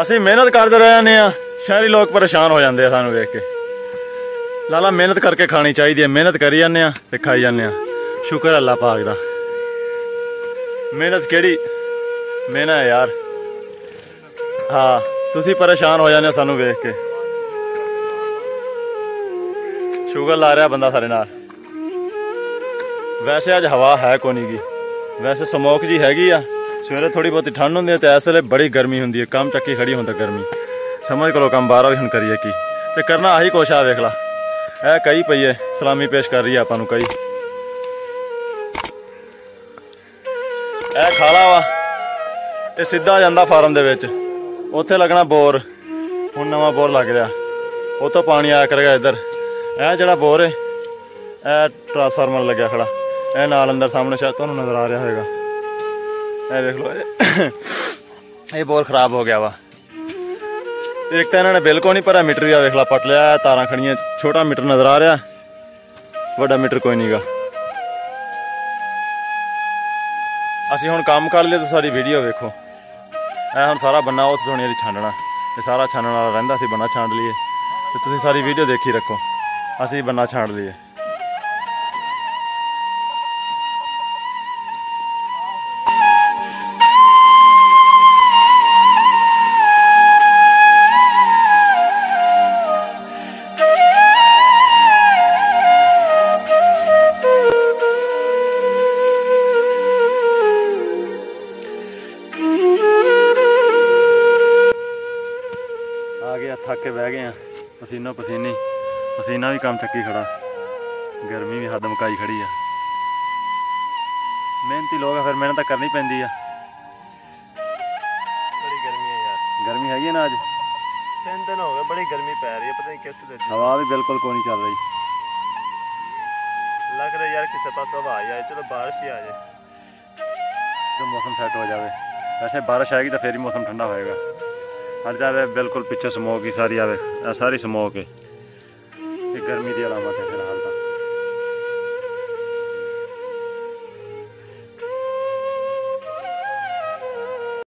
ਅਸੀਂ ਮਿਹਨਤ ਕਰਦੇ ਰਹੇ ਆ ਸ਼ਹਿਰੀ ਲੋਕ ਪਰੇਸ਼ਾਨ ਹੋ ਜਾਂਦੇ ਆ ਸਾਨੂੰ ਵੇਖ ਕੇ। ਲਾਲਾ, ਮਿਹਨਤ ਕਰਕੇ ਖਾਣੀ ਚਾਹੀਦੀ ਹੈ। ਮਿਹਨਤ ਕਰੀ ਜਾਂਦੇ ਆ ਤੇ ਖਾਈ ਜਾਂਦੇ ਆ ਸ਼ੁਕਰ ਅੱਲਾਹ ਪਾਕ ਦਾ। ਮਿਹਨਤ ਕਿਹੜੀ? ਮਿਹਨਤ ਹੈ ਯਾਰ। ਹਾਂ, ਤੁਸੀਂ ਪਰੇਸ਼ਾਨ ਹੋ ਜਾਂਦੇ ਹੋ ਸਾਨੂੰ ਵੇਖ ਕੇ। ਸ਼ੂਗਰ ਲਾ ਰਿਹਾ ਬੰਦਾ ਸਾਰੇ ਨਾਲ। ਵੈਸੇ ਅੱਜ ਹਵਾ ਹੈ ਕੋਈ ਨਹੀਂ ਗੀ। ਵੈਸੇ ਸਮੋਕ ਜੀ ਹੈਗੀ ਆ। ਸਵੇਰੇ ਥੋੜੀ ਬਹੁਤੀ ਠੰਡ ਹੁੰਦੀ ਹੈ ਤੇ ਇਸ ਵੇਲੇ ਬੜੀ ਗਰਮੀ ਹੁੰਦੀ ਹੈ। ਕੰਮ ਚੱਕੀ ਖੜੀ ਹੁੰਦਾ ਗਰਮੀ। ਸਮਝ ਕਰੋ, ਕੰਮ ਬਾਹਰ ਵੀ ਹੁਣ ਕਰੀਏ ਕੀ। ਤੇ ਕਰਨਾ ਆਹੀ ਕੁਛ ਆ, ਵੇਖ ਲਾ। ਇਹ ਕਈ ਪਈਏ ਸਲਾਮੀ ਪੇਸ਼ ਕਰ ਰਹੀ ਹੈ ਆਪਾਂ ਨੂੰ ਕਈ ਇਹ ਖਾਲਾ ਵਾ। ਇਹ ਸਿੱਧਾ ਜਾਂਦਾ ਫਾਰਮ ਦੇ ਵਿੱਚ। ਉੱਥੇ ਲੱਗਣਾ ਬੋਰ। ਹੁਣ ਨਵਾਂ ਬੋਰ ਲੱਗ ਰਿਹਾ। ਉਤੋਂ ਪਾਣੀ ਆਇਆ ਕਰੇਗਾ ਇੱਧਰ। ਇਹ ਜਿਹੜਾ ਬੋਰ ਹੈ, ਇਹ ਟਰਾਂਸਫਾਰਮਰ ਲੱਗਿਆ ਖੜਾ। ਇਹ ਨਾਲ ਅੰਦਰ ਸਾਹਮਣੇ ਸ਼ਾਇਦ ਤੁਹਾਨੂੰ ਨਜ਼ਰ ਆ ਰਿਹਾ ਹੋਵੇਗਾ ਇਹ ਵੇਖ ਲਓ, ਇਹ- ਬੋਰ ਖਰਾਬ ਹੋ ਗਿਆ ਵਾ। ਇੱਕ ਤਾਂ ਇਹਨਾਂ ਨੇ ਬਿਲਕੁਲ ਨਹੀਂ ਭਰਿਆ ਮੀਟਰ ਵੀ ਆ ਵੇਖ ਲਾ, ਪਟ ਲਿਆ, ਤਾਰਾਂ ਖੜੀਆਂ, ਛੋਟਾ ਮੀਟਰ ਨਜ਼ਰ ਆ ਰਿਹਾ। ਵੱਡਾ ਮੀਟਰ ਕੋਈ ਨਹੀਂਗਾ ਅਸੀਂ ਹੁਣ ਕੰਮ ਕਰ ਲਿਆ ਤਾਂ ਸਾਡੀ ਵੀਡੀਓ ਵੇਖੋ। ਇਹ ਹੁਣ ਸਾਰਾ ਬੰਨਾ ਉਹ ਥੋੜੀ ਜਿਹੀ ਛਾਂਡਣਾ। ਇਹ ਸਾਰਾ ਛਾਣਨ ਵਾਲਾ ਰਹਿੰਦਾ ਸੀ, ਬੰਨਾ ਛਾਂਡ ਲਈਏ। ਤੇ ਤੁਸੀਂ ਸਾਰੀ ਵੀਡੀਓ ਦੇਖੀ ਰੱਖੋ। ਅਸੀਂ ਬੰਨਾ ਛਾਂਡ ਲਈਏ। ਆ ਗਿਆ ਥੱਕ ਕੇ ਬਹਿ ਗਏ ਆ। ਪਸੀਨੋ ਪਸੀਨੀ। ਪਸੀਨਾ ਵੀ ਕੰਮ ਚੱਕੀ ਖੜਾ। ਗਰਮੀ ਵੀ ਹੱਦ ਮਕਾਈ ਖੜੀ ਆ। ਮਿਹਨਤੀ ਲੋਕ ਆ ਫਿਰ ਮਿਹਨਤ ਤਾਂ ਕਰਨੀ ਪੈਂਦੀ ਆ। ਬੜੀ ਗਰਮੀ ਹੈ ਯਾਰ। ਗਰਮੀ ਹੈਗੀ ਆ ਨਾ ਅੱਜ? ਤਿੰਨ ਦਿਨ ਹੋ ਗਏ ਬੜੀ ਗਰਮੀ ਪੈ ਰਹੀ ਹੈ ਪਤਾ ਨਹੀਂ ਕਿਸ ਦੇ ਹਵਾ ਵੀ ਬਿਲਕੁਲ ਕੋਈ ਨਹੀਂ ਚੱਲ ਰਹੀ। ਲੱਗ ਰਿਹਾ ਯਾਰ ਕਿਸੇ ਪਾਸੋਂ ਹਵਾ ਆ ਜਾਏ ਚਲੋ ਬਾਰਿਸ਼ ਹੀ ਆ ਜਾਏ। ਜੋ ਮੌਸਮ ਸੈੱਟ ਹੋ ਜਾਵੇ। ਵੈਸੇ ਬਾਰਿਸ਼ ਆਏਗੀ ਤਾਂ ਫੇਰ ਹੀ ਮੌਸਮ ਠੰਡਾ ਹੋਏਗਾ। ਅੱਜ ਜਾਵੇ ਬਿਲਕੁਲ ਪਿੱਛੇ ਸਮੋਕ ਹੀ ਸਾਰੀ ਆਵੇ ਇਹ ਸਾਰੀ ਸਮੋਕ ਹੈ ਇਹ ਗਰਮੀ ਦੀ ਅਲਾਮਤ ਹੈ ਫਿਲਹਾਲ ਤਾਂ।